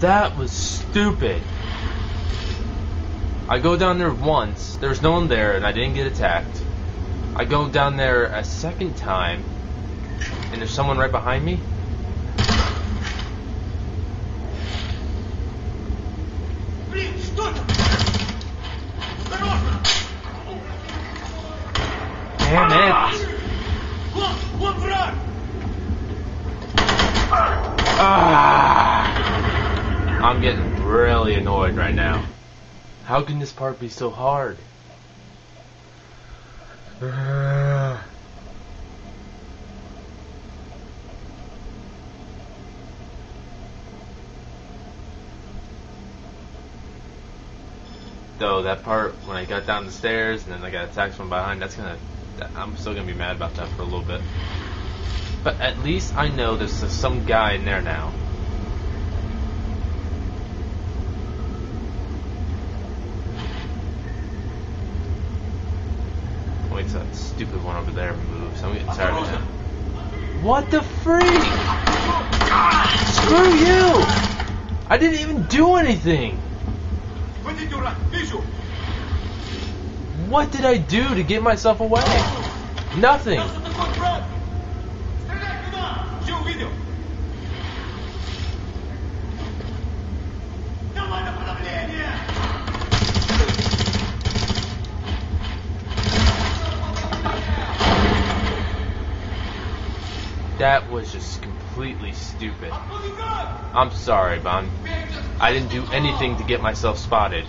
That was stupid. I go down there once, there's no one there, and I didn't get attacked. I go down there a second time, and there's someone right behind me it! Ah! I'm getting really annoyed right now. How can this part be so hard? Though that part when I got down the stairs and then I got attacked from behind, that's gonna. I'm still gonna be mad about that for a little bit. But at least I know there's some guy in there now. Wait till that stupid one over there moves. I'm getting tired of him. What the freak? Screw you! I didn't even do anything! What did I do to get myself away? Nothing! That was just completely stupid. I'm sorry, Bon. I didn't do anything to get myself spotted.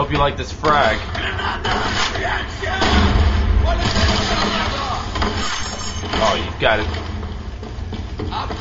Hope you like this frag. Oh, you got it.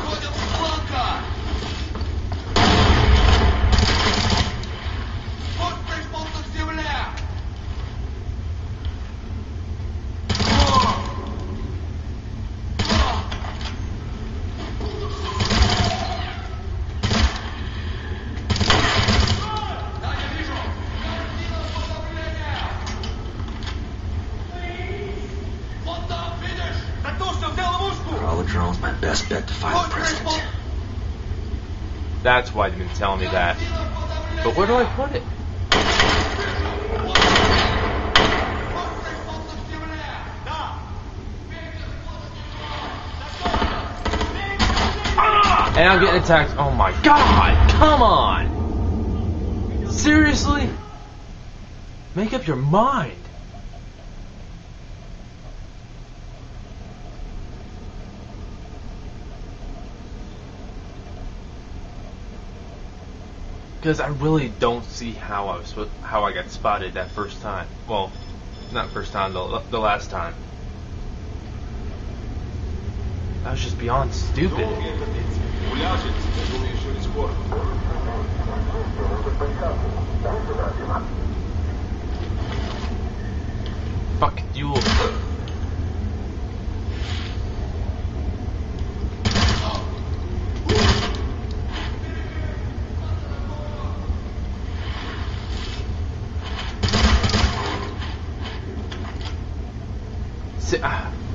Drones, my best bet to find the president. That's why you didn't tell me that. But where do I put it? And I'm getting attacked. Oh my god! Come on! Seriously? Make up your mind. Because I really don't see how I was how I got spotted that first time. Well, not first time, the, the last time. That was just beyond stupid. Fuck you.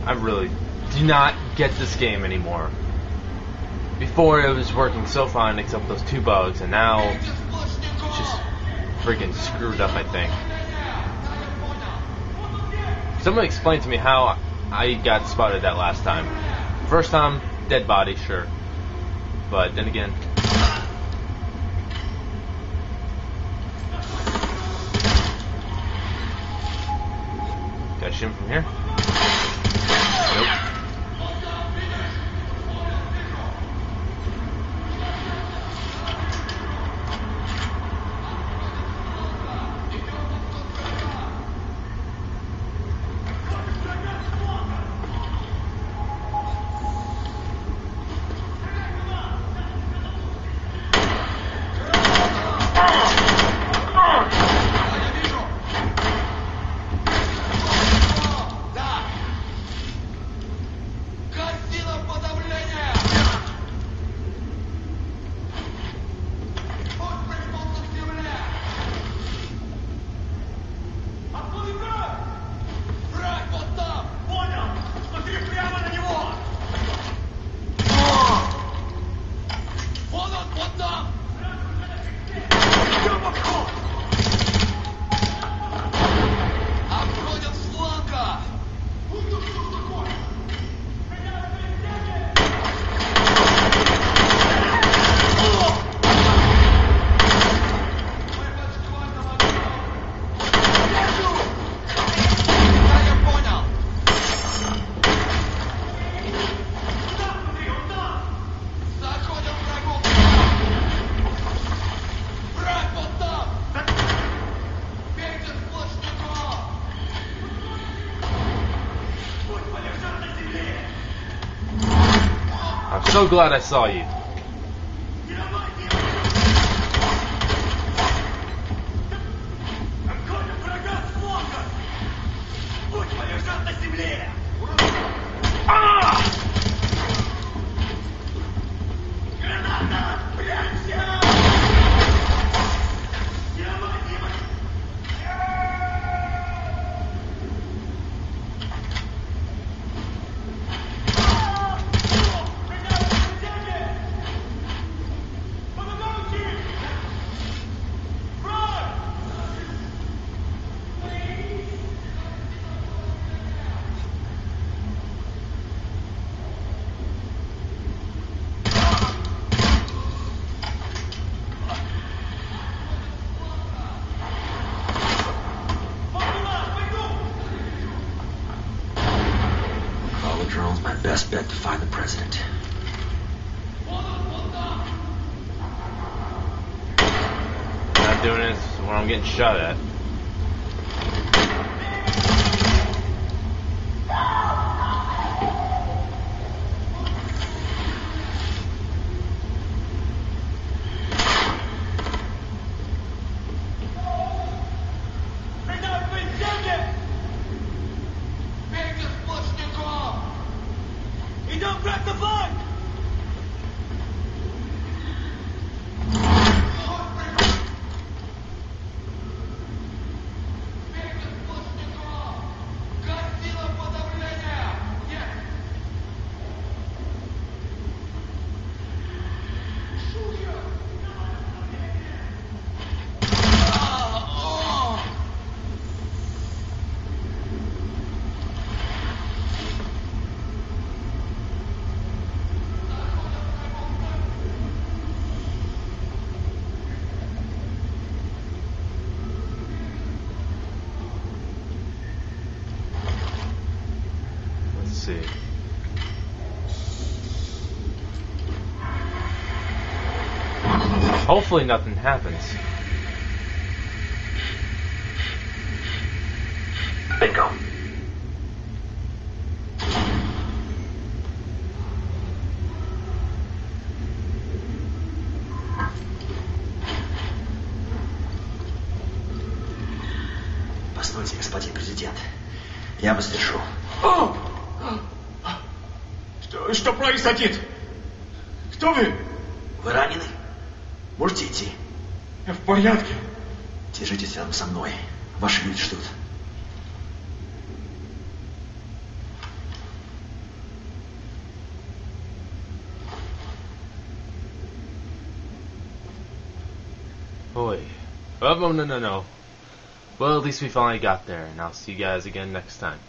I really do not get this game anymore. Before it was working so fine except those two bugs, and now it's just freaking screwed up, I think. Someone explain to me how I got spotted that last time. First time, dead body, sure. But then again, shoot him from here? Nope. 我靠 I'm so glad I saw you. Best bet to find the president. Not doing this when I'm getting shot at. Hopefully nothing happens. Bingo. Постойте, господин президент. Я вас держу. Что, что происходит? Кто вы? Вы ранены? Можете идти. Я в порядке. Держитесь рядом со мной. Ваши люди ждут. Boy. Oh, no, no, no, no. Well, at least we finally got there, and I'll see you guys again next time.